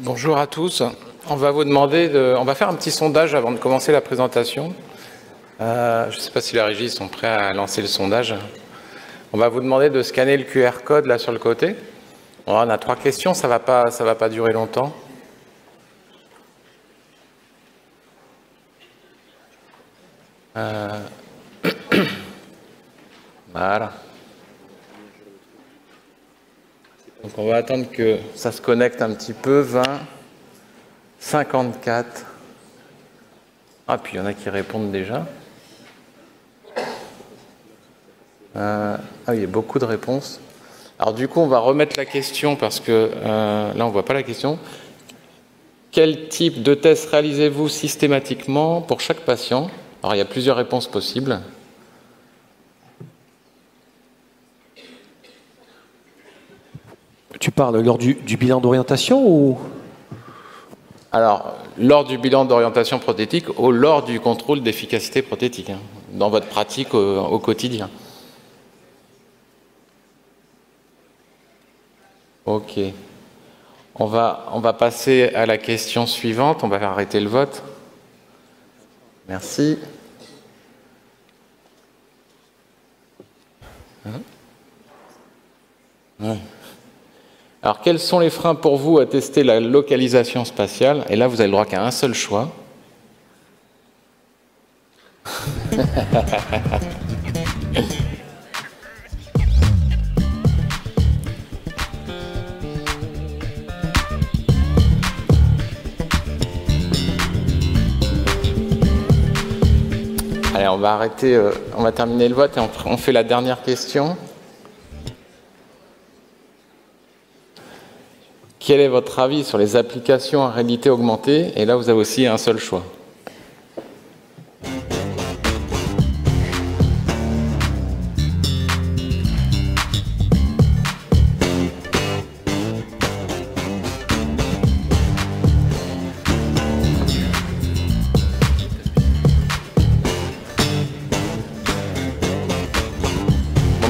Bonjour à tous. On va vous demander de... On va faire un petit sondage avant de commencer la présentation. Euh, je ne sais pas si la régie sont prêts à lancer le sondage. On va vous demander de scanner le QR code là sur le côté. on a trois questions, ça ne va, pas, va pas durer longtemps. Euh, voilà. Donc on va attendre que ça se connecte un petit peu. 20, 54. Ah, puis il y en a qui répondent déjà. Euh, ah, il y a beaucoup de réponses. Alors du coup, on va remettre la question parce que euh, là, on ne voit pas la question. Quel type de test réalisez-vous systématiquement pour chaque patient? Alors, il y a plusieurs réponses possibles. Tu parles lors du, bilan d'orientation ou? Alors, lors du bilan d'orientation prothétique ou lors du contrôle d'efficacité prothétique, hein, dans votre pratique au, quotidien. Ok. On va, on va passer à la question suivante. On va arrêter le vote. Merci. Hein? Alors, quels sont les freins pour vous à tester la localisation spatiale Et là, vous avez le droit qu'à un seul choix. Allez, on va arrêter, euh, on va terminer le vote et on fait la dernière question. Quel est votre avis sur les applications à réalité augmentée Et là, vous avez aussi un seul choix.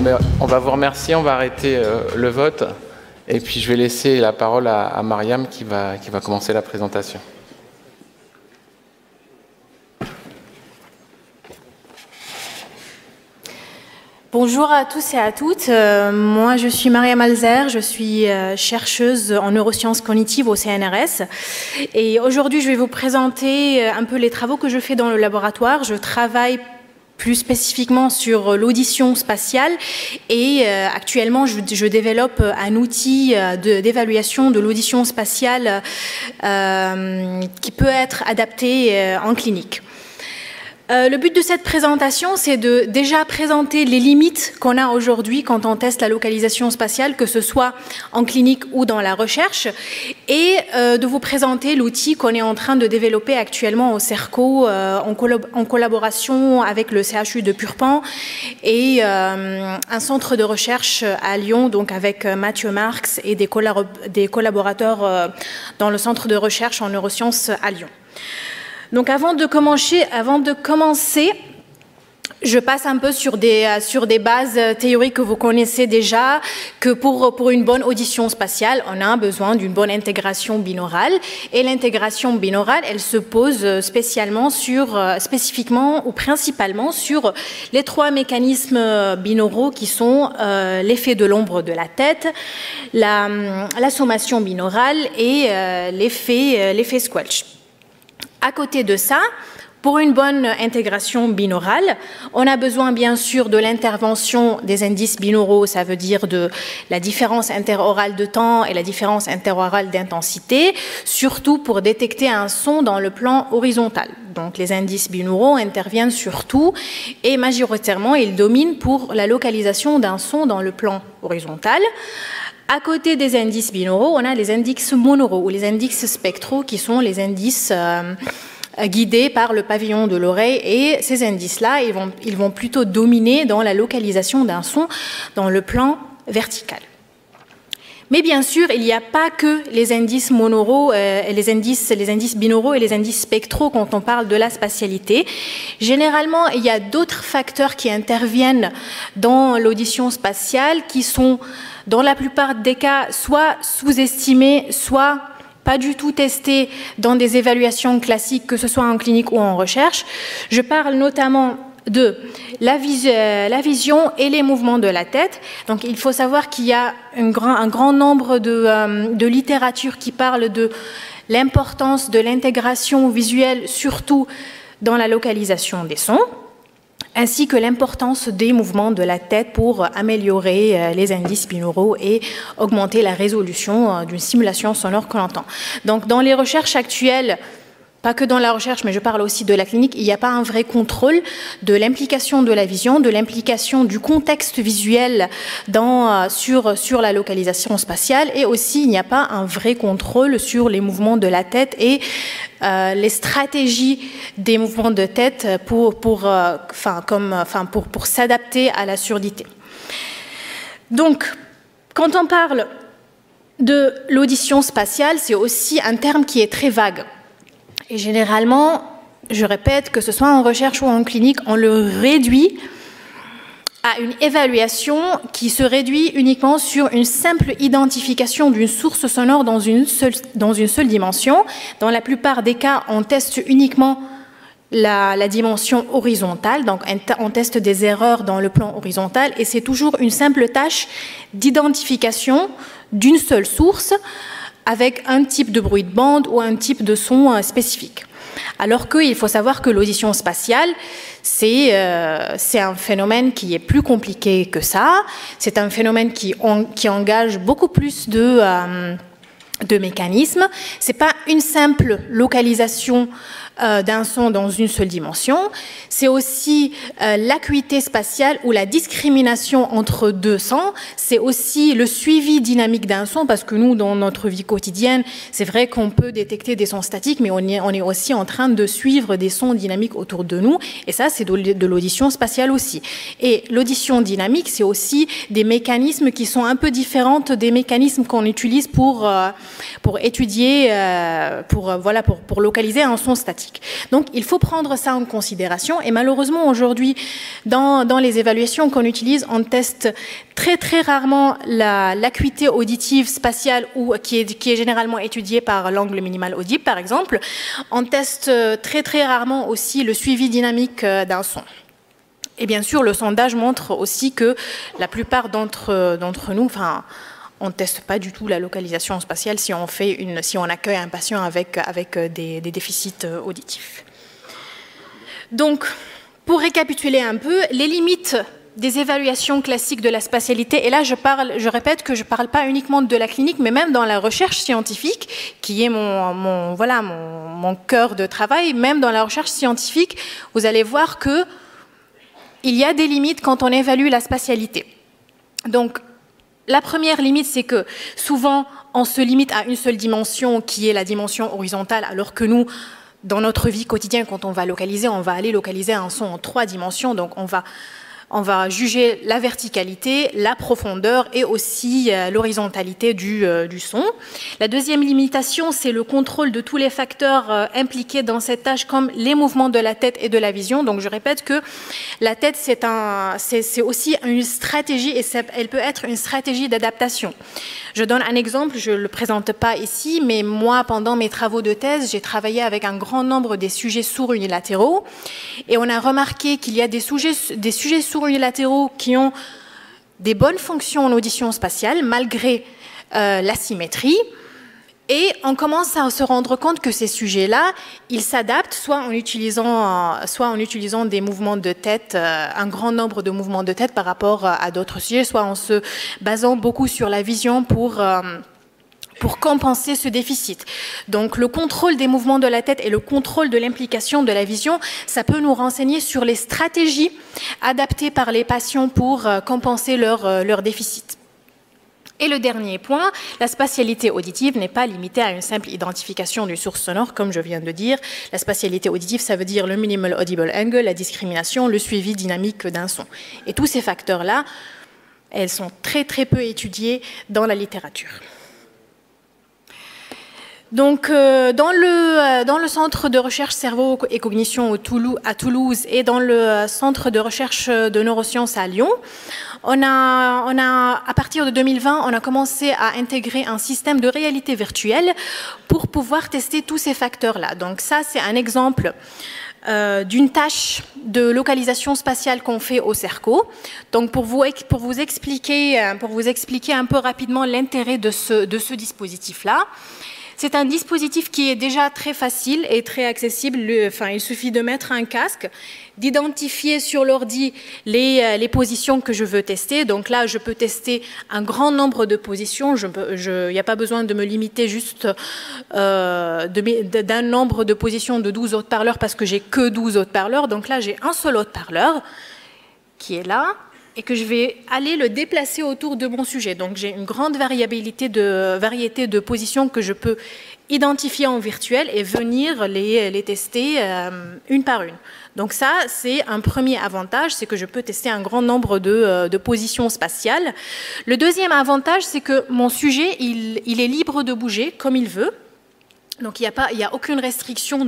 Ben, on va vous remercier, on va arrêter euh, le vote. Et puis je vais laisser la parole à, Mariam qui va, qui va commencer la présentation. Bonjour à tous et à toutes. Euh, moi, je suis Mariam Alzer, je suis euh, chercheuse en neurosciences cognitives au CNRS. Et aujourd'hui, je vais vous présenter euh, un peu les travaux que je fais dans le laboratoire. Je travaille plus spécifiquement sur l'audition spatiale. Et euh, actuellement, je, développe un outil euh, d'évaluation de, l'audition spatiale euh, qui peut être adapté en clinique. Euh, le but de cette présentation, c'est de déjà présenter les limites qu'on a aujourd'hui quand on teste la localisation spatiale, que ce soit en clinique ou dans la recherche, et euh, de vous présenter l'outil qu'on est en train de développer actuellement au CERCO euh, en, collaboration avec le CHU de Purpan et un centre de recherche à Lyon, donc avec Mathieu Marx et des, des collaborateurs dans le centre de recherche en neurosciences à Lyon. Donc avant de commencer, avant de commencer je passe un peu sur des, euh, sur des bases théoriques que vous connaissez déjà, que pour, pour une bonne audition spatiale, on a besoin d'une bonne intégration binaurale. Et l'intégration binaurale, elle se pose spécialement sur, euh, spécifiquement ou principalement sur les trois mécanismes binauraux qui sont euh, l'effet de l'ombre de la tête, la, la sommation binaurale et l'effet, l'effet squelch. À côté de ça, pour une bonne intégration binaurale, on a besoin bien sûr de l'intervention des indices binauraux, ça veut dire de la différence interorale de temps et la différence interorale d'intensité, surtout pour détecter un son dans le plan horizontal. Donc les indices binauraux interviennent surtout et majoritairement ils dominent pour la localisation d'un son dans le plan horizontal. À côté des indices binauraux, on a les indices monoraux ou les indices spectraux qui sont les indices euh, guidés par le pavillon de l'oreille. Et ces indices-là, ils vont, ils vont plutôt dominer dans la localisation d'un son dans le plan vertical. Mais bien sûr, il n'y a pas que les indices monoraux, euh, les, indices, les indices binauraux et les indices spectraux quand on parle de la spatialité. Généralement, il y a d'autres facteurs qui interviennent dans l'audition spatiale qui sont dans la plupart des cas, soit sous-estimés, soit pas du tout testées dans des évaluations classiques, que ce soit en clinique ou en recherche. Je parle notamment de la, vision et les mouvements de la tête. Donc il faut savoir qu'il y a un grand, nombre de, euh, de littérature qui parle de l'importance de l'intégration visuelle, surtout dans la localisation des sons ainsi que l'importance des mouvements de la tête pour améliorer euh, les indices binauraux et augmenter la résolution euh, d'une simulation sonore qu'on entend. Donc dans les recherches actuelles, pas que dans la recherche, mais je parle aussi de la clinique, il n'y a pas un vrai contrôle de l'implication de la vision, de l'implication du contexte visuel euh, sur, la localisation spatiale, et aussi il n'y a pas un vrai contrôle sur les mouvements de la tête et euh, les stratégies des mouvements de tête euh, pour s'adapter à la surdité. Donc, quand on parle de l'audition spatiale, c'est aussi un terme qui est très vague. Et généralement, je répète, que ce soit en recherche ou en clinique, on le réduit à une évaluation qui se réduit uniquement sur une simple identification d'une source sonore dans une, seule, dans une seule dimension. Dans la plupart des cas, on teste uniquement la, la, dimension horizontale, donc on teste des erreurs dans le plan horizontal, et c'est toujours une simple tâche d'identification d'une seule source avec un type de bruit de bande ou un type de son euh, spécifique. Alors qu'il faut savoir que l'audition spatiale, c'est euh, un phénomène qui est plus compliqué que ça. C'est un phénomène qui, engage beaucoup plus de, euh, de mécanismes. C'est pas une simple localisation euh, d'un son dans une seule dimension. C'est aussi euh, l'acuité spatiale ou la discrimination entre deux sons. C'est aussi le suivi dynamique d'un son parce que nous, dans notre vie quotidienne, c'est vrai qu'on peut détecter des sons statiques, mais on est, on est aussi en train de suivre des sons dynamiques autour de nous. Et ça, c'est de l'audition spatiale aussi. Et l'audition dynamique, c'est aussi des mécanismes qui sont un peu différents des mécanismes qu'on utilise pour, euh, pour étudier, pour, voilà, pour, pour localiser un son statique. Donc il faut prendre ça en considération et malheureusement aujourd'hui dans, les évaluations qu'on utilise, on teste très très rarement l'acuité auditive spatiale ou qui est, qui est généralement étudiée par l'angle minimal audible par exemple. On teste euh, très très rarement aussi le suivi dynamique euh, d'un son. Et bien sûr, le sondage montre aussi que la plupart d'entre nous, enfin, on ne teste pas du tout la localisation spatiale si on, fait une, si on accueille un patient avec, avec euh, des, déficits euh, auditifs. Donc, pour récapituler un peu, les limites des évaluations classiques de la spatialité, et là je, parle, je répète que je ne parle pas uniquement de la clinique, mais même dans la recherche scientifique, qui est mon, mon voilà, mon, cœur de travail, même dans la recherche scientifique, vous allez voir que il y a des limites quand on évalue la spatialité. Donc, la première limite, c'est que souvent, on se limite à une seule dimension, qui est la dimension horizontale, alors que nous, dans notre vie quotidienne, quand on va localiser, on va aller localiser un son en trois dimensions. Donc, on va on va juger la verticalité, la profondeur et aussi euh, l'horizontalité euh, du, son. La deuxième limitation, c'est le contrôle de tous les facteurs euh, impliqués dans cette tâche, comme les mouvements de la tête et de la vision. Donc je répète que la tête, c'est aussi une stratégie et elle peut être une stratégie d'adaptation. Je donne un exemple, je ne le présente pas ici, mais moi, pendant mes travaux de thèse, j'ai travaillé avec un grand nombre des sujets sourds unilatéraux et on a remarqué qu'il y a des sujets, des sujets sourds qui ont des bonnes fonctions en audition spatiale malgré euh, l'asymétrie. Et on commence à se rendre compte que ces sujets-là, ils s'adaptent soit en utilisant, soit en utilisant des mouvements de tête, euh, un grand nombre de mouvements de tête par rapport à d'autres sujets, soit en se basant beaucoup sur la vision pour euh, pour compenser ce déficit. Donc le contrôle des mouvements de la tête et le contrôle de l'implication de la vision, ça peut nous renseigner sur les stratégies adaptées par les patients pour euh, compenser leur, euh, leur déficit. Et le dernier point, la spatialité auditive n'est pas limitée à une simple identification d'une source sonore, comme je viens de dire. La spatialité auditive, ça veut dire le minimal audible angle, la discrimination, le suivi dynamique d'un son. Et tous ces facteurs-là, elles sont très très peu étudiés dans la littérature. Donc, euh, dans, le, dans le centre de recherche cerveau et cognition à Toulouse et dans le centre de recherche de neurosciences à Lyon, on a, on a, à partir de 2020, on a commencé à intégrer un système de réalité virtuelle pour pouvoir tester tous ces facteurs-là. Donc, ça, c'est un exemple euh, d'une tâche de localisation spatiale qu'on fait au CERCO. Donc pour vous, pour vous, expliquer, euh, pour vous expliquer un peu rapidement l'intérêt de ce, de ce dispositif-là, c'est un dispositif qui est déjà très facile et très accessible. enfin, il suffit de mettre un casque, d'identifier sur l'ordi les, euh, les, positions que je veux tester. Donc là, je peux tester un grand nombre de positions. Il n'y a pas besoin de me limiter juste euh, d'un nombre de positions de 12 autres parleurs parce que j'ai que 12 autres parleurs. Donc là, j'ai un seul autre parleur qui est là et que je vais aller le déplacer autour de mon sujet. Donc j'ai une grande variabilité de, variété de positions que je peux identifier en virtuel et venir les, les tester euh, une par une. Donc ça, c'est un premier avantage, c'est que je peux tester un grand nombre de, euh, de positions spatiales. Le deuxième avantage, c'est que mon sujet, il, il est libre de bouger comme il veut. Donc il n'y a, pas, il a aucune restriction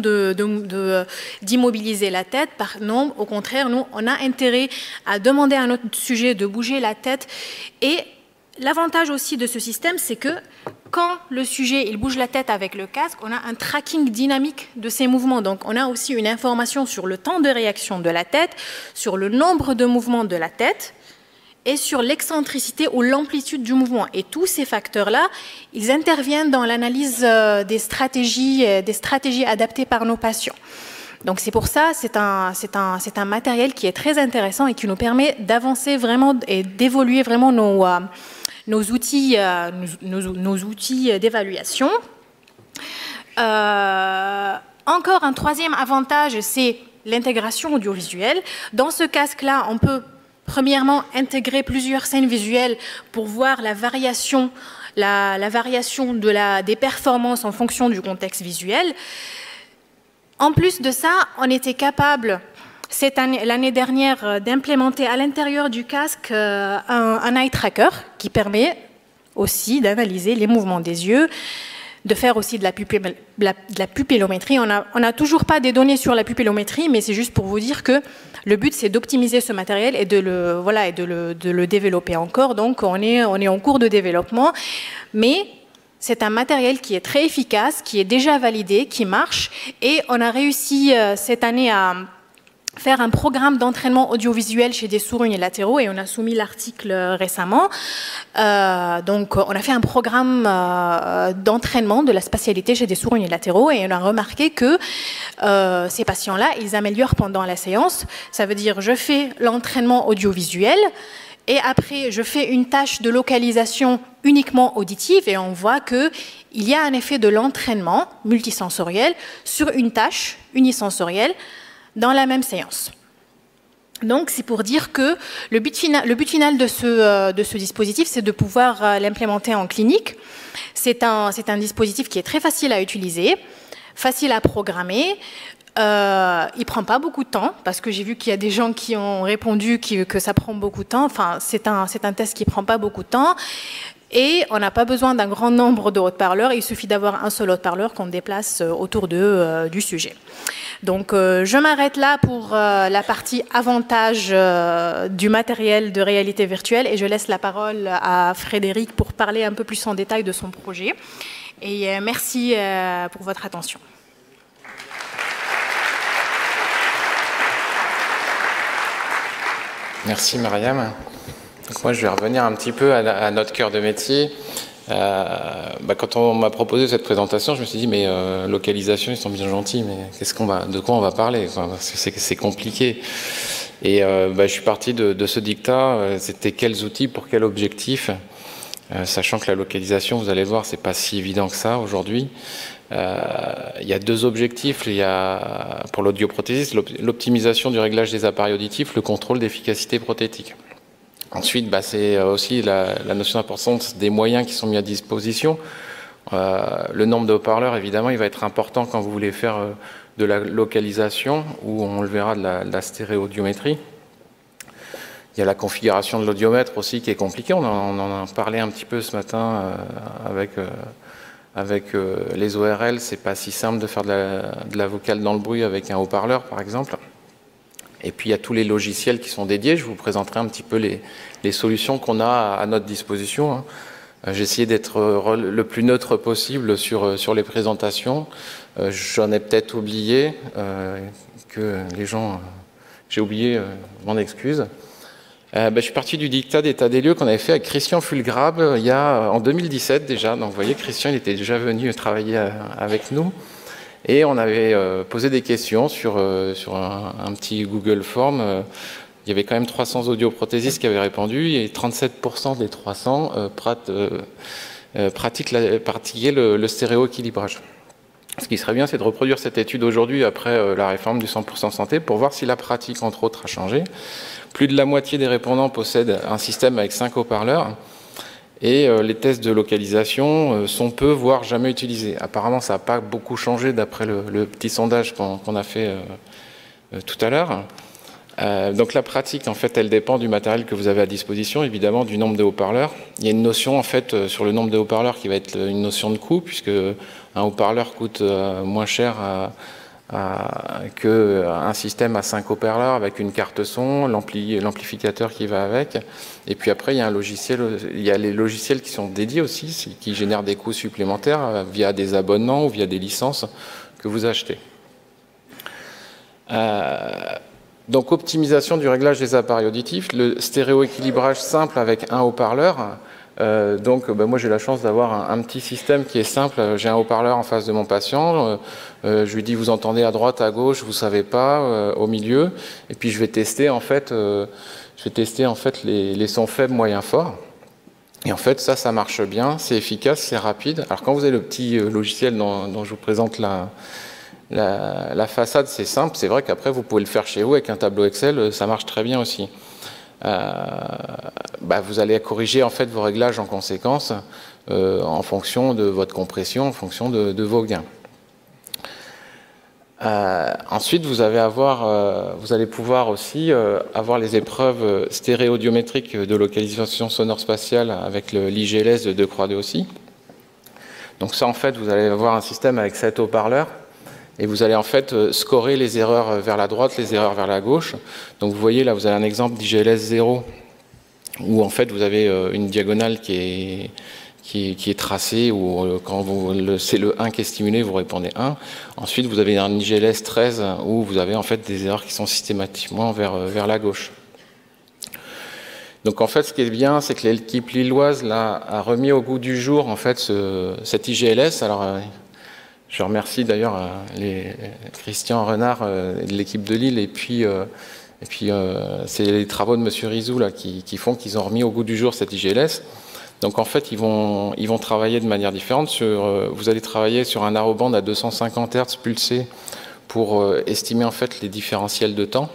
d'immobiliser la tête. Par, non, au contraire, nous, on a intérêt à demander à notre sujet de bouger la tête. Et l'avantage aussi de ce système, c'est que quand le sujet il bouge la tête avec le casque, on a un tracking dynamique de ses mouvements. Donc on a aussi une information sur le temps de réaction de la tête, sur le nombre de mouvements de la tête et sur l'excentricité ou l'amplitude du mouvement. Et tous ces facteurs-là, ils interviennent dans l'analyse euh, des stratégies, euh, des stratégies adaptées par nos patients. Donc c'est pour ça, c'est un, matériel qui est très intéressant et qui nous permet d'avancer vraiment et d'évoluer vraiment nos, euh, outils d'évaluation. encore un troisième avantage, c'est l'intégration audiovisuelle. Dans ce casque-là, on peut Premièrement, intégrer plusieurs scènes visuelles pour voir la variation, la, variation de la, des performances en fonction du contexte visuel. En plus de ça, on était capable l'année dernière euh, d'implémenter à l'intérieur du casque euh, un, eye tracker qui permet aussi d'analyser les mouvements des yeux, de faire aussi de la, pupillométrie. On n'a toujours pas des données sur la pupillométrie, mais c'est juste pour vous dire que le but, c'est d'optimiser ce matériel et de le, voilà, et de le, de le développer encore. Donc, on est, on est en cours de développement. Mais c'est un matériel qui est très efficace, qui est déjà validé, qui marche. Et on a réussi euh, cette année à faire un programme d'entraînement audiovisuel chez des sourds unilatéraux et on a soumis l'article euh, récemment. Euh, donc on a fait un programme euh, d'entraînement de la spatialité chez des sourds unilatéraux et on a remarqué que ces patients-là, ils améliorent pendant la séance. Ça veut dire je fais l'entraînement audiovisuel et après je fais une tâche de localisation uniquement auditive et on voit que il y a un effet de l'entraînement multisensoriel sur une tâche unisensorielle dans la même séance. Donc c'est pour dire que le but final, le but final de, ce, euh, de ce dispositif, c'est de pouvoir euh, l'implémenter en clinique. C'est un, un dispositif qui est très facile à utiliser, facile à programmer. Euh, il prend pas beaucoup de temps parce que j'ai vu qu'il y a des gens qui ont répondu que ça prend beaucoup de temps. Enfin, c'est un, un test qui prend pas beaucoup de temps. Et on n'a pas besoin d'un grand nombre de haut-parleurs, il suffit d'avoir un seul haut-parleur qu'on déplace euh, autour euh, du sujet. Donc euh, je m'arrête là pour la partie avantage du matériel de réalité virtuelle et je laisse la parole à Frédéric pour parler un peu plus en détail de son projet. Et merci pour votre attention. Merci Mariam moi, je vais revenir un petit peu à, notre cœur de métier. Euh, bah, quand on m'a proposé cette présentation, je me suis dit, mais euh, localisation, ils sont bien gentils, mais de quoi on va parler? C'est compliqué. Et euh, bah, je suis parti de, ce dictat, c'était quels outils pour quel objectif? Sachant que la localisation, vous allez voir, c'est pas si évident que ça aujourd'hui. il y a deux objectifs. Il y a pour l'audioprothésiste l'optimisation du réglage des appareils auditifs, le contrôle d'efficacité prothétique. Ensuite, bah, c'est euh, aussi la, notion d'importance des moyens qui sont mis à disposition. Euh, le nombre de haut-parleurs, évidemment, il va être important quand vous voulez faire euh, de la localisation, ou on le verra de la, stéréaudiométrie. Il y a la configuration de l'audiomètre aussi qui est compliquée. On en, a parlé un petit peu ce matin avec, avec les ORL, c'est pas si simple de faire de la, vocale dans le bruit avec un haut-parleur, par exemple. Et puis il y a tous les logiciels qui sont dédiés. Je vous présenterai un petit peu les, solutions qu'on a à, notre disposition. Hein. J'ai essayé d'être le plus neutre possible sur, sur les présentations. J'en ai peut-être oublié que les gens j'ai oublié euh, mon excuse. Euh, ben, je suis parti du dictat d'état des lieux qu'on avait fait avec Christian Fulgrab euh, il y a, en 2017 déjà. Donc vous voyez, Christian, il était déjà venu travailler avec nous. Et on avait posé des questions sur, sur un, petit Google Form. il y avait quand même 300 audioprothésistes qui avaient répondu et 37% des 300 pratiquent, pratiquaient le, le stéréo-équilibrage. Ce qui serait bien, c'est de reproduire cette étude aujourd'hui après euh, la réforme du 100% santé pour voir si la pratique, entre autres, a changé. Plus de la moitié des répondants possèdent un système avec 5 haut-parleurs et euh, les tests de localisation euh, sont peu, voire jamais utilisés. Apparemment, ça n'a pas beaucoup changé d'après le, petit sondage qu'on a fait tout à l'heure. donc la pratique, en fait, elle dépend du matériel que vous avez à disposition, évidemment, du nombre de haut-parleurs. Il y a une notion, en fait, sur le nombre de haut-parleurs qui va être une notion de coût, puisque un haut-parleur coûte euh, moins cher qu'un système à 5 haut-parleurs avec une carte son, l'amplificateur qui va avec. Et puis après, il y a les logiciels qui sont dédiés aussi, qui génèrent des coûts supplémentaires euh, via des abonnements ou via des licences que vous achetez. Euh, donc optimisation du réglage des appareils auditifs, le stéréo-équilibrage simple avec un haut-parleur, euh, donc ben, moi j'ai la chance d'avoir un, petit système qui est simple. J'ai un haut-parleur en face de mon patient. Euh, euh, je lui dis vous entendez à droite, à gauche, vous savez pas, au milieu. Et puis je vais tester en fait, je vais tester en fait les, sons faibles, moyens, forts. Et en fait ça, ça marche bien, c'est efficace, c'est rapide. Alors quand vous avez le petit logiciel dont, je vous présente la façade, c'est simple. C'est vrai qu'après vous pouvez le faire chez vous avec un tableau Excel, ça marche très bien aussi. Euh, bah, vous allez corriger en fait vos réglages en conséquence euh, en fonction de votre compression, en fonction de, vos gains. Euh, ensuite, vous, allez pouvoir aussi avoir les épreuves stéréodiométriques de localisation sonore spatiale avec l'IGLS de Croix-de aussi. Donc ça, en fait, vous allez avoir un système avec 7 haut-parleurs et vous allez en fait euh, scorer les erreurs euh, vers la droite, les erreurs vers la gauche. Donc vous voyez là, vous avez un exemple d'IGLS 0 où en fait vous avez euh, une diagonale qui est, qui est, tracée, où quand c'est le 1 qui est stimulé, vous répondez 1. Ensuite, vous avez un IGLS 13 où vous avez en fait des erreurs qui sont systématiquement vers, vers la gauche. Donc en fait, ce qui est bien, c'est que l'équipe lilloise là, a remis au goût du jour en fait ce, cet IGLS. Alors je remercie d'ailleurs euh, Christian Renard euh, de l'équipe de Lille et puis, euh, et puis c'est les travaux de M. Rizou là, qui, font qu'ils ont remis au goût du jour cette IGLS. Donc en fait, ils vont, ils vont travailler de manière différente. Sur, vous allez travailler sur un arroband à 250 Hz pulsé pour estimer en fait les différentiels de temps.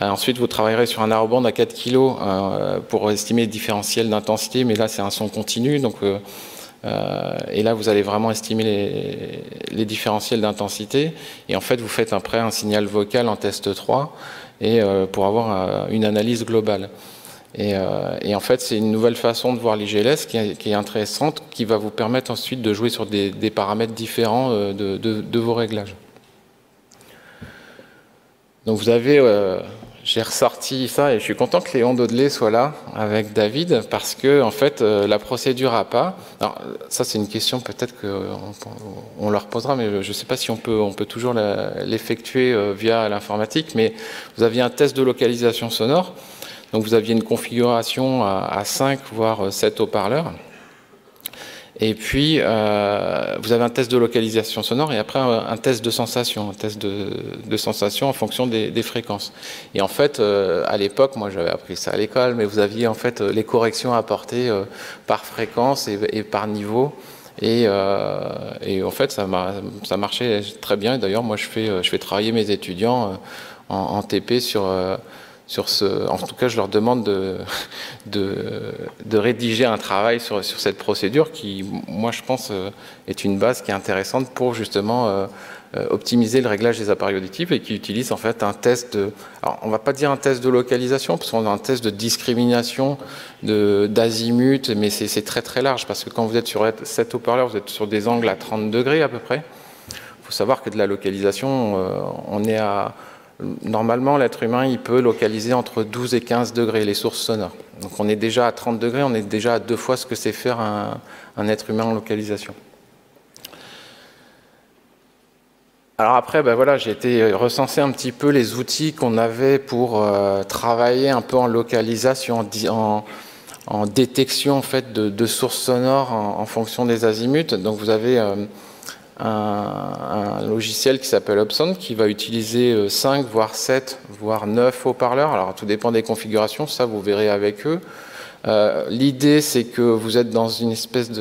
ensuite, vous travaillerez sur un arroband à 4 kg pour estimer les différentiels d'intensité, mais là c'est un son continu, donc euh, et là, vous allez vraiment estimer les, différentiels d'intensité. Et en fait, vous faites après un signal vocal en test 3 et, euh, pour avoir euh, une analyse globale. Et, en fait, c'est une nouvelle façon de voir l'IGLS qui, est intéressante, qui va vous permettre ensuite de jouer sur des, paramètres différents de, vos réglages. Donc vous avez j'ai ressorti ça et je suis content que Léon Daudelet soit là avec David parce que en fait euh, la procédure à pas. Alors ça c'est une question peut-être qu'on on leur posera, mais je ne sais pas si on peut on peut toujours l'effectuer euh, via l'informatique. Mais vous aviez un test de localisation sonore, donc vous aviez une configuration à, à 5 voire 7 haut-parleurs. Et puis, euh, vous avez un test de localisation sonore et après un, test de sensation, un test de, sensation en fonction des, fréquences. Et en fait, euh, à l'époque, moi j'avais appris ça à l'école, mais vous aviez en fait les corrections à apporter euh, par fréquence et, par niveau. Et, en fait, ça, ça marchait très bien. D'ailleurs, moi, je fais, je fais travailler mes étudiants en, en TP sur En tout cas, je leur demande de, rédiger un travail sur, cette procédure qui, moi, je pense, est une base qui est intéressante pour justement euh, optimiser le réglage des appareils auditifs et qui utilise en fait un test de, alors on va pas dire un test de localisation parce qu'on a un test de discrimination d'azimut, mais c'est très très large parce que quand vous êtes sur 7 haut-parleurs, vous êtes sur des angles à 30 degrés à peu près. Il faut savoir que de la localisation, euh, on est à Normalement, l'être humain, il peut localiser entre 12 et 15 degrés les sources sonores. Donc on est déjà à 30 degrés, on est déjà à deux fois ce que c'est faire un, être humain en localisation. Alors après, ben voilà, j'ai été recenser un petit peu les outils qu'on avait pour euh, travailler un peu en localisation, en, détection en fait de, sources sonores en, fonction des azimuts. Donc vous avez euh, un, logiciel qui s'appelle Upsound qui va utiliser 5, euh, voire 7, voire 9 haut-parleurs. Alors tout dépend des configurations, ça vous verrez avec eux. L'idée, c'est que vous êtes dans une espèce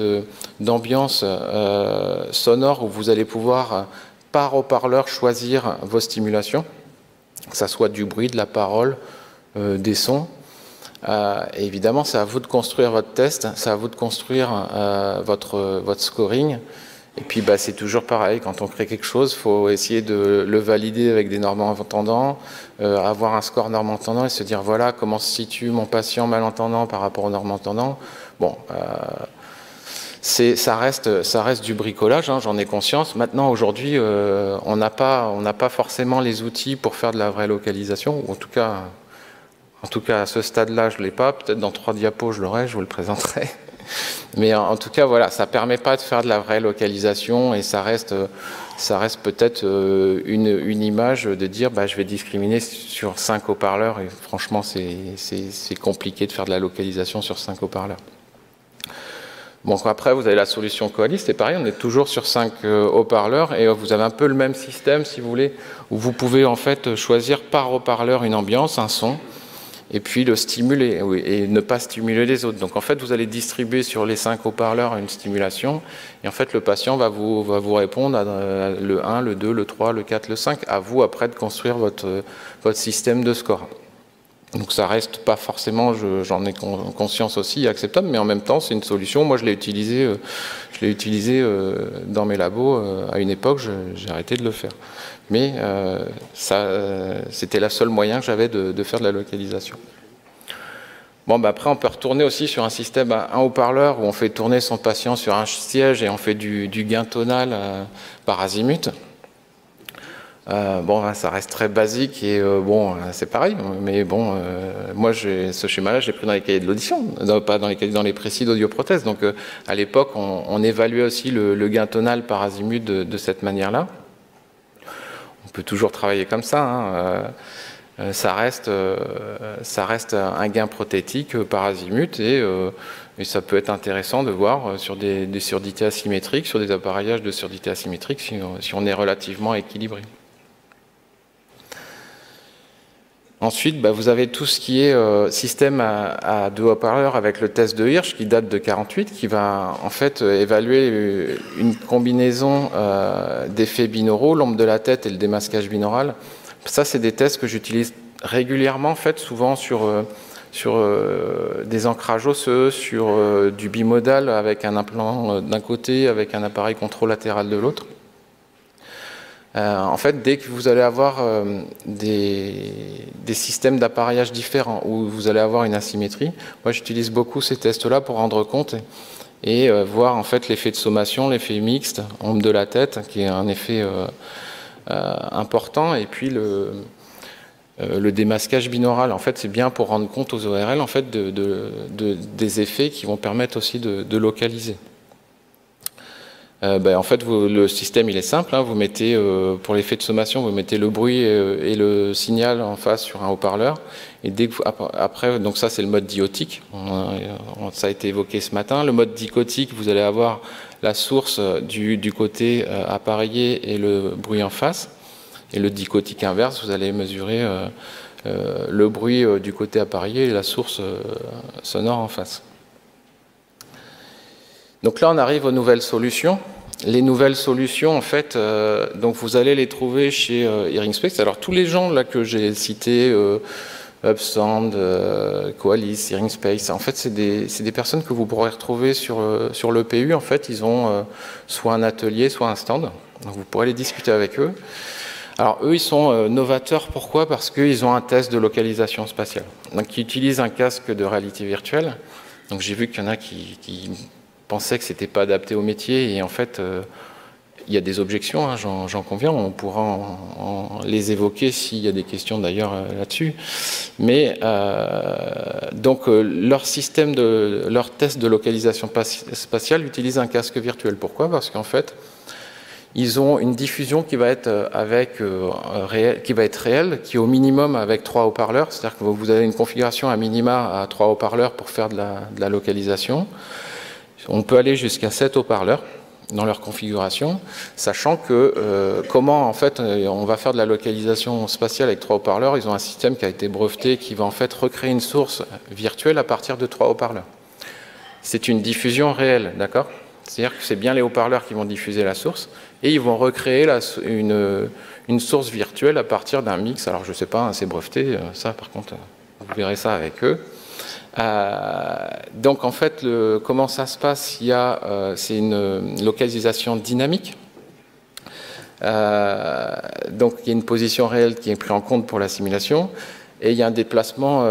d'ambiance sonore où vous allez pouvoir par haut-parleur choisir vos stimulations, que ce soit du bruit, de la parole, euh, des sons. Euh, évidemment, c'est à vous de construire votre test, c'est à vous de construire euh, votre, votre scoring. Et puis, bah, c'est toujours pareil, quand on crée quelque chose, il faut essayer de le valider avec des normes entendants, avoir un score norme entendant et se dire, voilà, comment se situe mon patient malentendant par rapport aux normes entendants. Bon, ça reste, ça reste du bricolage, hein, j'en ai conscience. Maintenant, aujourd'hui, euh, on n'a pas, pas forcément les outils pour faire de la vraie localisation, ou en tout cas, en tout cas à ce stade-là, je ne l'ai pas. Peut-être dans trois diapos, je l'aurai, je vous le présenterai. Mais en, tout cas, voilà, ça permet pas de faire de la vraie localisation et ça reste, ça reste peut-être euh, une, image de dire bah, je vais discriminer sur cinq haut-parleurs et franchement, c'est compliqué de faire de la localisation sur cinq haut-parleurs. Bon, après, vous avez la solution Coalis, c'est pareil, on est toujours sur 5 euh, haut-parleurs et euh, vous avez un peu le même système, si vous voulez, où vous pouvez en fait choisir par haut-parleur une ambiance, un son, et puis le stimuler et ne pas stimuler les autres. Donc en fait, vous allez distribuer sur les 5 haut-parleurs une stimulation et en fait, le patient va vous, va vous répondre à le 1, le 2, le 3, le 4, le 5. À vous après de construire votre, votre système de score. Donc ça reste pas forcément, j'en ai conscience aussi, acceptable, mais en même temps c'est une solution. Moi je l'ai utilisé, euh, je l'ai utilisé euh, dans mes labos euh, à une époque, j'ai arrêté de le faire. Mais ça, c'était la seule moyen que j'avais de, faire de la localisation. Bon, bah après on peut retourner aussi sur un système à un haut-parleur où on fait tourner son patient sur un siège et on fait du, gain tonal par azimut. Euh, bon, hein, ça reste très basique et euh, bon, euh, c'est pareil. Mais bon, moi, ce schéma-là, j'ai pris dans les cahiers de l'audition, pas dans les dans les précis d'audioprothèse. Donc, à l'époque, on, évaluait aussi le, gain tonal par azimut de, cette manière-là. On peut toujours travailler comme ça. Hein, ça reste, ça reste un gain prothétique par azimut et, ça peut être intéressant de voir sur des, surdités asymétriques, sur des appareillages de surdité asymétriques, si on est relativement équilibré. Ensuite, bah, vous avez tout ce qui est euh, système à, deux haut-parleurs avec le test de Hirsch qui date de 48, qui va en fait euh, évaluer euh, une combinaison d'effets binauraux, l'ombre de la tête et le démasquage binaural. Ça, c'est des tests que j'utilise régulièrement, en fait, souvent sur, des ancrages osseux, sur du bimodal avec un implant d'un côté, avec un appareil controlatéral de l'autre. Euh, en fait, dès que vous allez avoir euh, des, systèmes d'appareillage différents où vous allez avoir une asymétrie, moi j'utilise beaucoup ces tests-là pour rendre compte et, euh, voir en fait l'effet de sommation, l'effet mixte, ombre de la tête, qui est un effet important, et puis le, le démasquage binaural. En fait, c'est bien pour rendre compte aux ORL en fait des effets qui vont permettre aussi de localiser. Euh, ben, en fait, le système il est simple. Hein. vous mettez euh, pour l'effet de sommation, vous mettez le bruit euh, et, le signal en face sur un haut-parleur. Et dès que après, donc ça c'est le mode diotique. ça a été évoqué ce matin. Le mode dichotique, vous allez avoir la source du, du côté appareillé et le bruit en face. Et le dichotique inverse, vous allez mesurer le bruit du côté appareillé et la source sonore en face. Donc là, on arrive aux nouvelles solutions. Les nouvelles solutions, en fait, euh, donc vous allez les trouver chez euh, Hearing Alors tous les gens là que j'ai cités, euh, Upstand, euh, Coalis, Searing Space. En fait, c'est des, des, personnes que vous pourrez retrouver sur, euh, sur l'EPU. En fait, ils ont soit un atelier, soit un stand. Donc, vous pourrez les discuter avec eux. Alors, eux, ils sont novateurs. Pourquoi? Parce qu'ils ont un test de localisation spatiale. Donc, ils utilisent un casque de réalité virtuelle. Donc, j'ai vu qu'il y en a qui pensaient que c'était pas adapté au métier. Et en fait, il y a des objections, hein, j'en conviens, on pourra les évoquer s'il y a des questions d'ailleurs euh, là-dessus. Mais euh, donc euh, leur système de leur test de localisation spatiale utilise un casque virtuel. Pourquoi? Parce qu'en fait, ils ont une diffusion qui va être avec qui va être réelle, qui est au minimum avec trois haut-parleurs. C'est-à-dire que vous avez une configuration à minima à trois haut-parleurs pour faire de la localisation. On peut aller jusqu'à sept haut-parleurs dans leur configuration, sachant que euh, comment en fait euh, on va faire de la localisation spatiale avec trois haut-parleurs, ils ont un système qui a été breveté qui va en fait recréer une source virtuelle à partir de trois haut-parleurs. C'est une diffusion réelle, d'accord? C'est-à-dire que c'est bien les haut-parleurs qui vont diffuser la source et ils vont recréer une, une source virtuelle à partir d'un mix. Alors je ne sais pas, hein, c'est breveté, euh, ça par contre, vous verrez ça avec eux. Euh, donc en fait, comment ça se passe Il y a, euh, c'est une localisation dynamique. Euh, donc il y a une position réelle qui est prise en compte pour la simulation et il y a un déplacement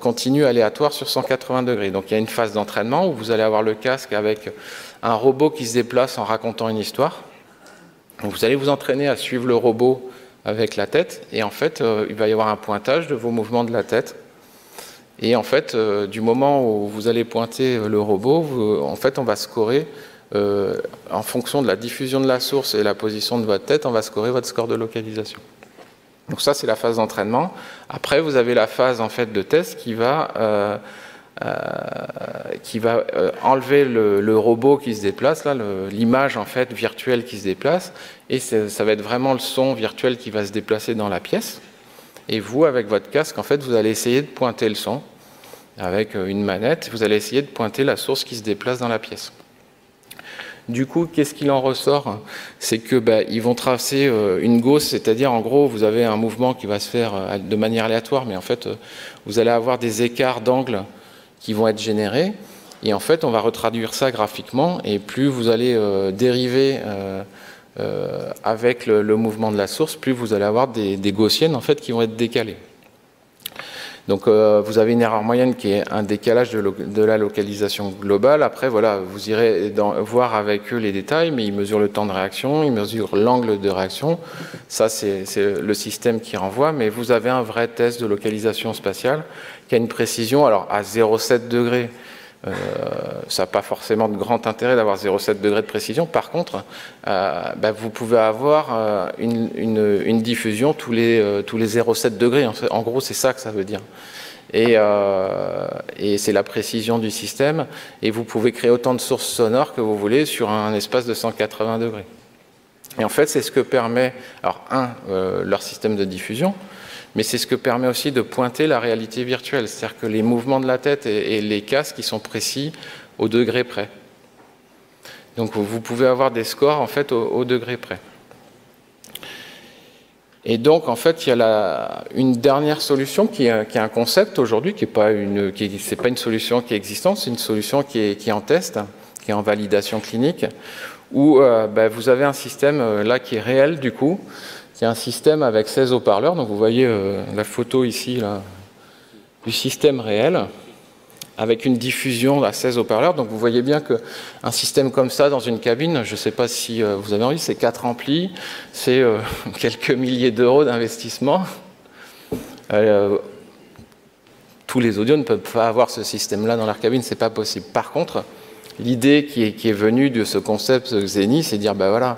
continu aléatoire sur 180 degrés. Donc il y a une phase d'entraînement où vous allez avoir le casque avec un robot qui se déplace en racontant une histoire. vous allez vous entraîner à suivre le robot avec la tête et en fait il va y avoir un pointage de vos mouvements de la tête et en fait, euh, du moment où vous allez pointer euh, le robot, en fait, on va scorer, euh, en fonction de la diffusion de la source et la position de votre tête, on va scorer votre score de localisation. Donc ça, c'est la phase d'entraînement. Après, vous avez la phase en fait de test qui va, qui va enlever le, robot qui se déplace, l'image en fait virtuelle qui se déplace, et ça va être vraiment le son virtuel qui va se déplacer dans la pièce. Et vous, avec votre casque, en fait, vous allez essayer de pointer le son avec euh, une manette. Vous allez essayer de pointer la source qui se déplace dans la pièce. Du coup, qu'est-ce qu'il en ressort? C'est que bah, ils vont tracer euh, une gauche, c'est-à-dire en gros, vous avez un mouvement qui va se faire euh, de manière aléatoire, mais en fait, vous allez avoir des écarts d'angle qui vont être générés. Et en fait, on va retraduire ça graphiquement, et plus vous allez dériver avec le, mouvement de la source, plus vous allez avoir des, gaussiennes en fait qui vont être décalées. Donc euh, vous avez une erreur moyenne qui est un décalage de, la localisation globale. Après, voilà, vous irez voir avec eux les détails, mais ils mesurent le temps de réaction, ils mesurent l'angle de réaction. Ça, c'est le système qui renvoie, mais vous avez un vrai test de localisation spatiale qui a une précision, alors à 0,7 degrés, euh, ça n'a pas forcément de grand intérêt d'avoir 0,7 degrés de précision. Par contre, euh, bah, vous pouvez avoir euh, une, diffusion tous les, tous les 0,7 degrés. En, gros, c'est ça que ça veut dire. Et, et c'est la précision du système. Et vous pouvez créer autant de sources sonores que vous voulez sur un espace de 180 degrés. Et en fait, c'est ce que permet, alors un, leur système de diffusion, mais c'est ce que permet aussi de pointer la réalité virtuelle, c'est-à-dire que les mouvements de la tête et, les casques qui sont précis au degré près. Donc vous pouvez avoir des scores en fait au, degré près. Et donc en fait il y a une dernière solution qui est, un concept aujourd'hui, qui n'est pas une, pas une solution qui est existante, c'est une solution qui est, en test, qui est en validation clinique, où euh, ben, vous avez un système euh, là qui est réel du coup, c'est un système avec 16 haut-parleurs. Donc vous voyez euh, la photo ici là, du système réel avec une diffusion à 16 haut-parleurs. Donc vous voyez bien qu'un système comme ça dans une cabine, je ne sais pas si euh, vous avez envie, c'est 4 amplis, c'est euh, quelques milliers d'euros d'investissement. tous les audios ne peuvent pas avoir ce système-là dans leur cabine, c'est pas possible. Par contre, l'idée qui est, venue de ce concept Xeni, c'est de dire, ben voilà,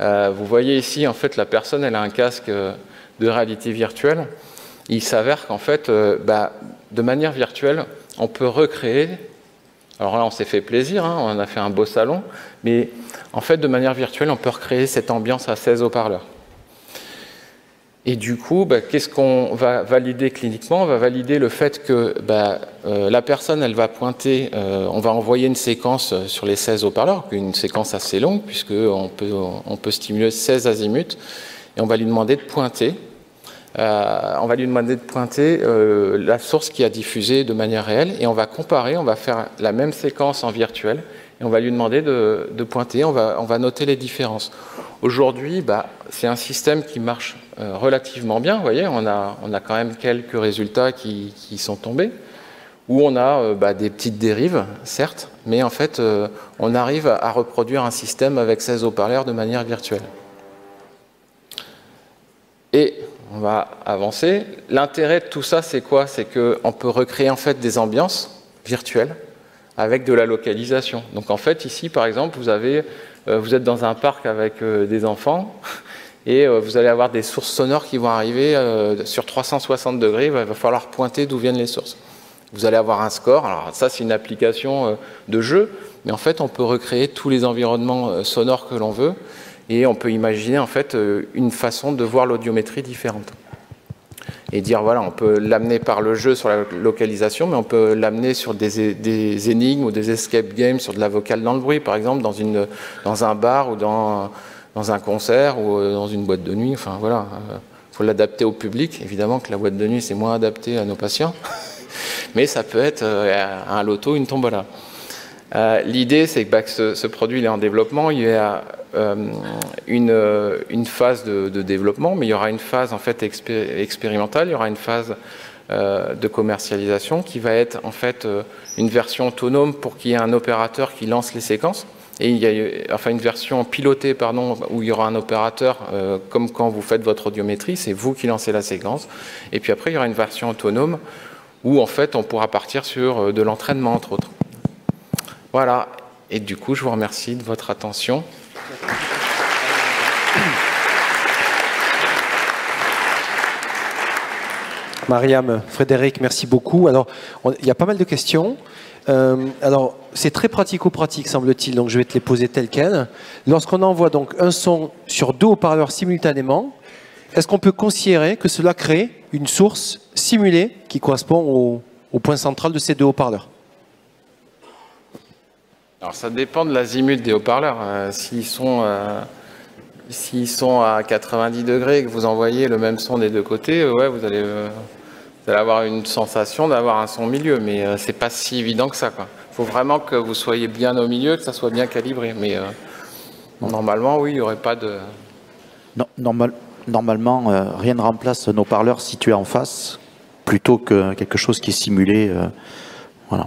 euh, vous voyez ici, en fait, la personne, elle a un casque euh, de réalité virtuelle. Il s'avère qu'en fait, euh, bah, de manière virtuelle, on peut recréer. Alors là, on s'est fait plaisir, hein, on a fait un beau salon, mais en fait, de manière virtuelle, on peut recréer cette ambiance à 16 haut-parleurs. Et du coup, bah, qu'est-ce qu'on va valider cliniquement? On va valider le fait que bah, euh, la personne, elle va pointer, euh, on va envoyer une séquence sur les 16 haut-parleurs, une séquence assez longue, puisqu'on peut, on peut stimuler 16 azimuts, et on va lui demander de pointer euh, on va lui demander de pointer euh, la source qui a diffusé de manière réelle et on va comparer, on va faire la même séquence en virtuel et on va lui demander de, pointer, on va, noter les différences. Aujourd'hui, bah, c'est un système qui marche euh, relativement bien, vous voyez, on a, on a quand même quelques résultats qui, sont tombés, où on a bah, des petites dérives, certes, mais en fait, on arrive à reproduire un système avec 16 haut-parleurs de manière virtuelle. Et on va avancer. L'intérêt de tout ça, c'est quoi? C'est qu'on peut recréer en fait des ambiances virtuelles avec de la localisation. Donc en fait, ici, par exemple, vous, avez, euh, vous êtes dans un parc avec euh, des enfants et euh, vous allez avoir des sources sonores qui vont arriver sur 360 degrés. Il va falloir pointer d'où viennent les sources. Vous allez avoir un score. Alors ça, c'est une application de jeu, mais en fait, on peut recréer tous les environnements sonores que l'on veut et on peut imaginer en fait euh, une façon de voir l'audiométrie différente. Et dire, voilà, on peut l'amener par le jeu sur la localisation, mais on peut l'amener sur des, énigmes ou des escape games, sur de la vocale dans le bruit, par exemple, dans, une, dans un bar ou dans, dans un concert ou euh, dans une boîte de nuit. Enfin, voilà. Il euh, faut l'adapter au public. Évidemment que la boîte de nuit, c'est moins adapté à nos patients. mais ça peut être un loto, une tombola. L'idée, c'est que, bah, ce, produit est en développement. Il y a euh, une, euh, phase de, développement, mais il y aura une phase en fait expérimentale, il y aura une phase euh, de commercialisation qui va être en fait une version autonome pour qu'il y ait un opérateur qui lance les séquences. Et il y a enfin une version pilotée pardon, où il y aura un opérateur, comme quand vous faites votre audiométrie, c'est vous qui lancez la séquence. Et puis après, il y aura une version autonome où en fait on pourra partir sur de l'entraînement entre autres. Voilà. Et du coup, je vous remercie de votre attention. Mariam, Frédéric, merci beaucoup. Alors, il y a pas mal de questions. Euh, alors, c'est très pratico-pratique, semble-t-il, donc je vais te les poser telles quelles. Lorsqu'on envoie donc un son sur deux haut-parleurs simultanément, est-ce qu'on peut considérer que cela crée une source simulée qui correspond au point central de ces deux haut-parleurs? Alors ça dépend de l'azimut des haut-parleurs. Euh, s'ils sont, euh, s'ils sont à 90 degrés et que vous envoyez le même son des deux côtés, ouais, vous allez, euh, vous allez avoir une sensation d'avoir un son au milieu, mais c'est pas si évident que ça. Il faut vraiment que vous soyez bien au milieu, que ça soit bien calibré. Mais normalement, oui, il n'y aurait pas de. Non, normal, normalement, rien ne remplace nos parleurs situés en face plutôt que quelque chose qui est simulé. voilà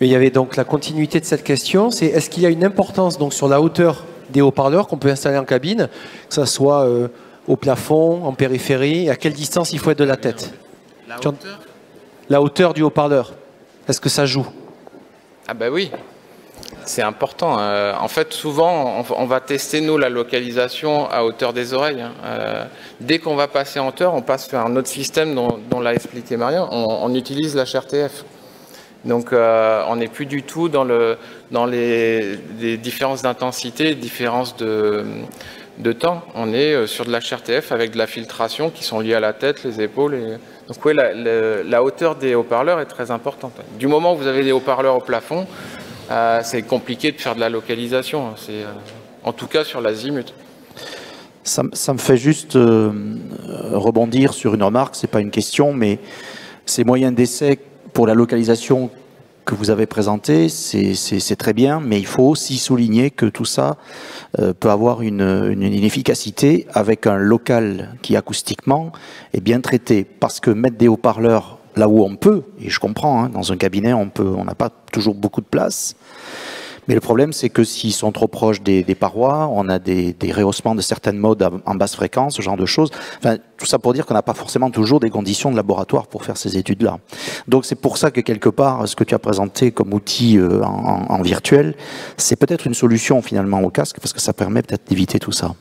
il y avait donc la continuité de cette question, c'est est-ce qu'il y a une importance donc sur la hauteur des haut-parleurs qu'on peut installer en cabine, que ce soit euh, au plafond, en périphérie, à quelle distance il faut être de la tête? La hauteur La hauteur du haut-parleur. Est-ce que ça joue? Ah ben oui, c'est important. Euh, en fait, souvent, on, va tester, nous, la localisation à hauteur des oreilles. Hein. Euh, dès qu'on va passer en hauteur, on passe vers un autre système dont, l'a expliqué Maria. On, on utilise l'HRTF. Donc euh, on n'est plus du tout dans, le, dans les, différences d'intensité, différences de, de, temps. On est euh, sur de l'HRTF avec de la filtration qui sont liées à la tête, les épaules. Donc oui, la, hauteur des haut-parleurs est très importante. Du moment où vous avez des haut-parleurs au plafond, euh, c'est compliqué de faire de la localisation. C'est en tout cas sur l'azimut. Ça, ça, me fait juste rebondir sur une remarque, c'est pas une question, mais ces moyens d'essai pour la localisation que vous avez présentée, c'est très bien, mais il faut aussi souligner que tout ça euh, peut avoir une, une, efficacité avec un local qui acoustiquement est bien traité. Parce que mettre des haut-parleurs là où on peut, et je comprends, hein, dans un cabinet on peut, on n'a pas toujours beaucoup de place, mais le problème, c'est que s'ils sont trop proches des, parois, on a des, rehaussements de certaines modes en basse fréquence, ce genre de choses. Enfin, tout ça pour dire qu'on n'a pas forcément toujours des conditions de laboratoire pour faire ces études-là. Donc c'est pour ça que quelque part, ce que tu as présenté comme outil euh, en virtuel, c'est peut-être une solution finalement au casque, parce que ça permet peut-être d'éviter tout ça.